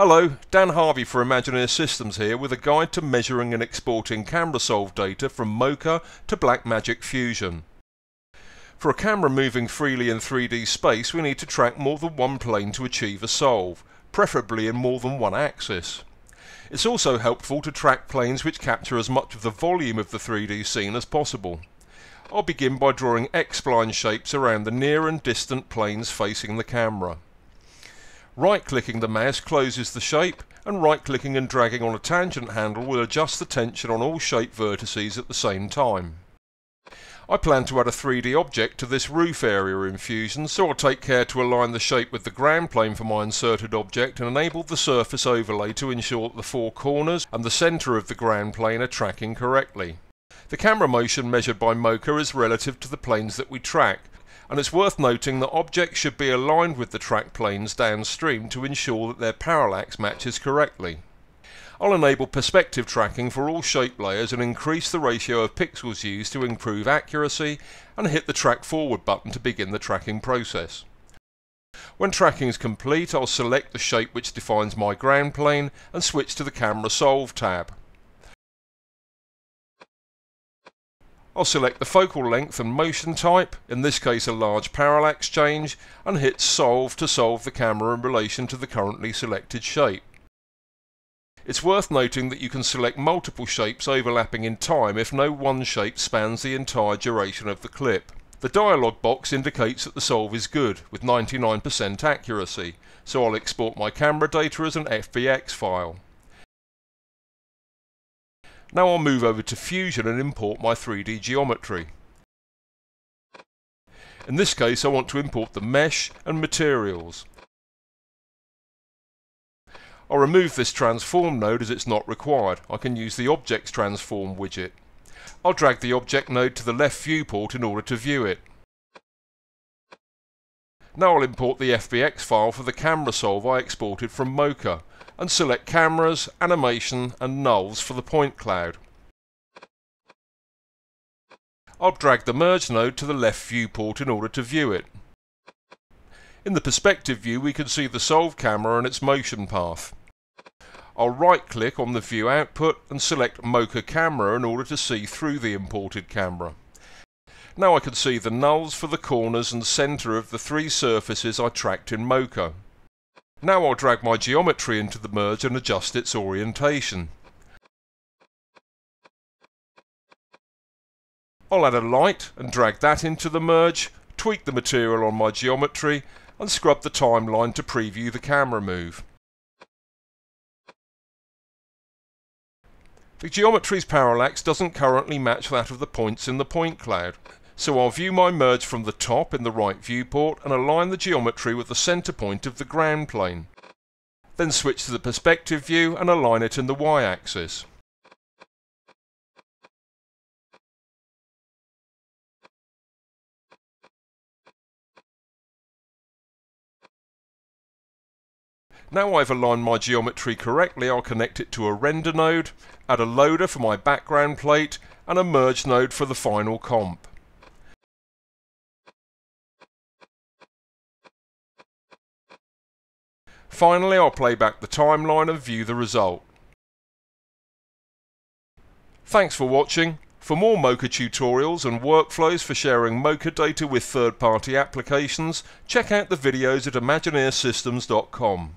Hello, Dan Harvey for Imagineer Systems here with a guide to measuring and exporting camera solve data from Mocha to Blackmagic Fusion. For a camera moving freely in 3D space we need to track more than one plane to achieve a solve, preferably in more than one axis. It's also helpful to track planes which capture as much of the volume of the 3D scene as possible. I'll begin by drawing X-spline shapes around the near and distant planes facing the camera. Right-clicking the mouse closes the shape, and right-clicking and dragging on a tangent handle will adjust the tension on all shape vertices at the same time. I plan to add a 3D object to this roof area in Fusion, so I'll take care to align the shape with the ground plane for my inserted object and enable the surface overlay to ensure that the four corners and the centre of the ground plane are tracking correctly. The camera motion measured by Mocha is relative to the planes that we track, and it's worth noting that objects should be aligned with the track planes downstream to ensure that their parallax matches correctly. I'll enable perspective tracking for all shape layers and increase the ratio of pixels used to improve accuracy and hit the track forward button to begin the tracking process. When tracking is complete I'll select the shape which defines my ground plane and switch to the camera solve tab. I'll select the focal length and motion type, in this case a large parallax change, and hit Solve to solve the camera in relation to the currently selected shape. It's worth noting that you can select multiple shapes overlapping in time if no one shape spans the entire duration of the clip. The dialog box indicates that the solve is good, with 99% accuracy, so I'll export my camera data as an FBX file. Now I'll move over to Fusion and import my 3D geometry. In this case I want to import the mesh and materials. I'll remove this transform node as it's not required. I can use the objects transform widget. I'll drag the object node to the left viewport in order to view it. Now I'll import the FBX file for the camera solve I exported from Mocha and select cameras, animation and nulls for the point cloud. I'll drag the merge node to the left viewport in order to view it. In the perspective view we can see the solve camera and its motion path. I'll right click on the view output and select Mocha camera in order to see through the imported camera. Now I can see the nulls for the corners and centre of the three surfaces I tracked in Mocha. Now I'll drag my geometry into the merge and adjust its orientation. I'll add a light and drag that into the merge, tweak the material on my geometry and scrub the timeline to preview the camera move. The geometry's parallax doesn't currently match that of the points in the point cloud, so I'll view my merge from the top in the right viewport and align the geometry with the center point of the ground plane. Then switch to the perspective view and align it in the y-axis. Now I've aligned my geometry correctly, I'll connect it to a render node, add a loader for my background plate, and a merge node for the final comp. Finally, I'll play back the timeline and view the result. Thanks for watching. For more Mocha tutorials and workflows for sharing Mocha data with third-party applications, check out the videos at ImagineerSystems.com.